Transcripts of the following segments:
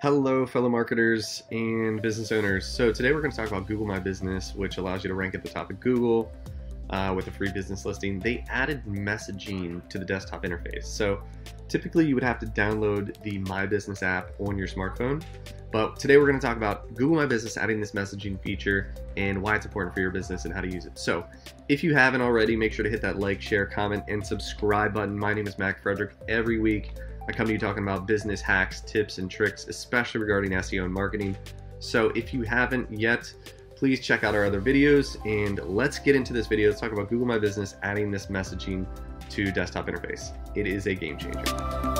Hello, fellow marketers and business owners. So, today we're going to talk about Google My Business, which allows you to rank at the top of Google uh, with a free business listing. They added messaging to the desktop interface. So, typically you would have to download the My Business app on your smartphone. But today we're going to talk about Google My Business adding this messaging feature and why it's important for your business and how to use it. So, if you haven't already, make sure to hit that like, share, comment, and subscribe button. My name is Mac Frederick. Every week, I come to you talking about business hacks, tips, and tricks, especially regarding SEO and marketing. So if you haven't yet, please check out our other videos and let's get into this video. Let's talk about Google My Business adding this messaging to desktop interface. It is a game changer.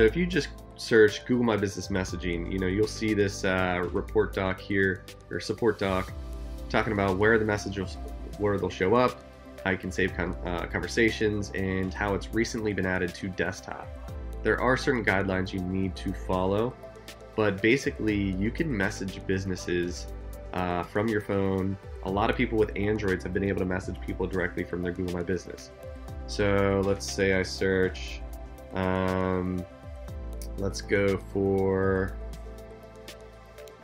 So if you just search Google My Business Messaging, you know, you'll see this uh, report doc here or support doc talking about where the messages, where they'll show up, how you can save con uh, conversations, and how it's recently been added to desktop. There are certain guidelines you need to follow, but basically you can message businesses uh, from your phone. A lot of people with Androids have been able to message people directly from their Google My Business. So let's say I search um, Let's go for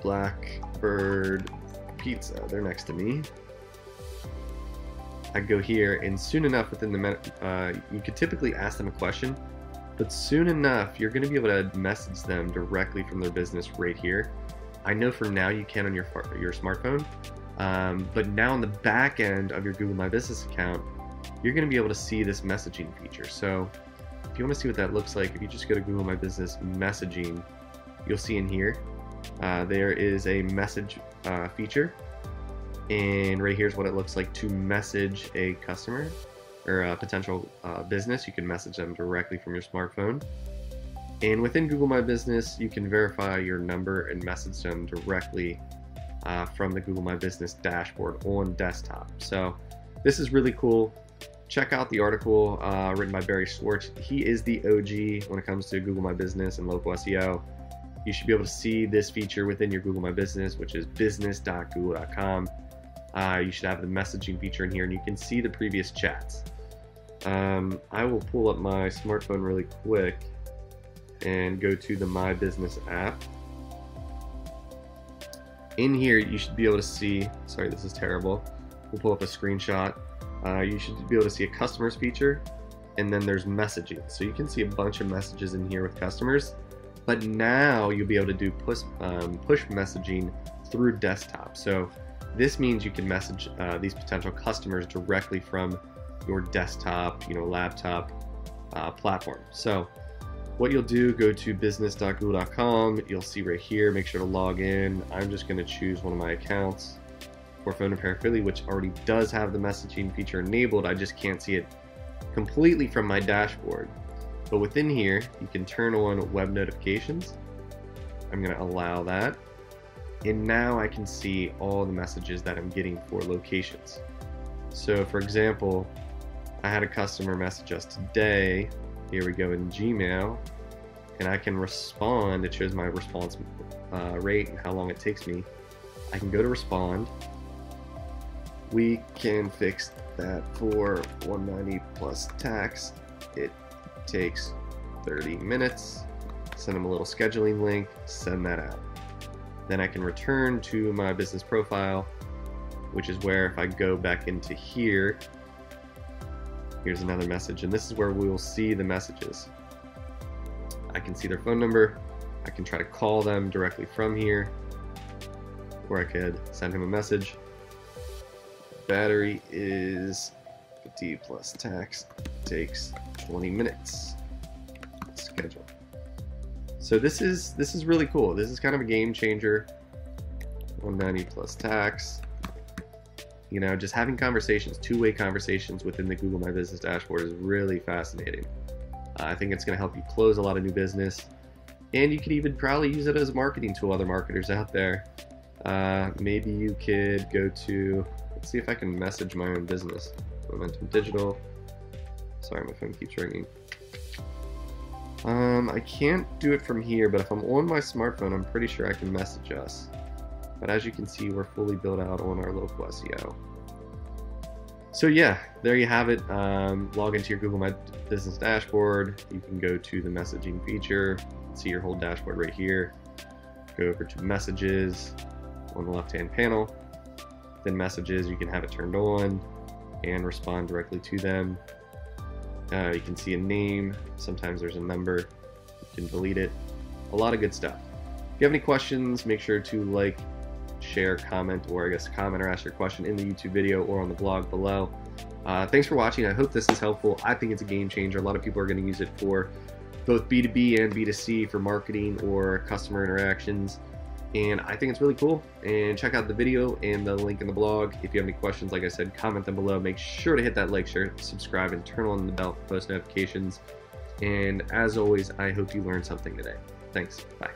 Blackbird Pizza. They're next to me. I go here, and soon enough within the uh, you could typically ask them a question, but soon enough you're going to be able to message them directly from their business right here. I know for now you can on your your smartphone, um, but now on the back end of your Google My Business account, you're going to be able to see this messaging feature. So if you want to see what that looks like, if you just go to Google My Business messaging, you'll see in here, uh, there is a message uh, feature. And right here's what it looks like to message a customer or a potential uh, business. You can message them directly from your smartphone. And within Google My Business, you can verify your number and message them directly uh, from the Google My Business dashboard on desktop. So this is really cool check out the article uh, written by Barry Schwartz. He is the OG when it comes to Google My Business and local SEO. You should be able to see this feature within your Google My Business, which is business.google.com. Uh, you should have the messaging feature in here, and you can see the previous chats. Um, I will pull up my smartphone really quick and go to the My Business app. In here, you should be able to see, sorry, this is terrible. We'll pull up a screenshot uh, you should be able to see a customers feature and then there's messaging. So you can see a bunch of messages in here with customers, but now you'll be able to do push, um, push messaging through desktop. So this means you can message uh, these potential customers directly from your desktop, you know, laptop uh, platform. So what you'll do, go to business.google.com. You'll see right here, make sure to log in. I'm just going to choose one of my accounts for Phone Repair Philly, which already does have the messaging feature enabled. I just can't see it completely from my dashboard. But within here, you can turn on web notifications. I'm going to allow that. And now I can see all the messages that I'm getting for locations. So for example, I had a customer message us today. Here we go in Gmail. And I can respond. It shows my response uh, rate and how long it takes me. I can go to respond we can fix that for 190 plus tax. It takes 30 minutes. Send them a little scheduling link, send that out. Then I can return to my business profile, which is where if I go back into here, here's another message, and this is where we will see the messages. I can see their phone number. I can try to call them directly from here, or I could send him a message battery is 50 plus tax. Takes 20 minutes. Schedule. So this is this is really cool. This is kind of a game changer. 190 plus tax. You know, just having conversations, two-way conversations within the Google My Business dashboard is really fascinating. Uh, I think it's going to help you close a lot of new business, and you could even probably use it as a marketing tool. Other marketers out there, uh, maybe you could go to see if I can message my own business. Momentum Digital. Sorry, my phone keeps ringing. Um, I can't do it from here, but if I'm on my smartphone, I'm pretty sure I can message us. But as you can see, we're fully built out on our local SEO. So yeah, there you have it. Um, log into your Google My Business dashboard. You can go to the messaging feature, see your whole dashboard right here. Go over to messages on the left-hand panel. Messages, you can have it turned on and respond directly to them. Uh, you can see a name. Sometimes there's a number. You can delete it. A lot of good stuff. If you have any questions, make sure to like, share, comment, or I guess comment or ask your question in the YouTube video or on the blog below. Uh, thanks for watching. I hope this is helpful. I think it's a game changer. A lot of people are going to use it for both B2B and B2C for marketing or customer interactions. And I think it's really cool. And check out the video and the link in the blog. If you have any questions, like I said, comment them below. Make sure to hit that like, share, subscribe, and turn on the bell for post notifications. And as always, I hope you learned something today. Thanks. Bye.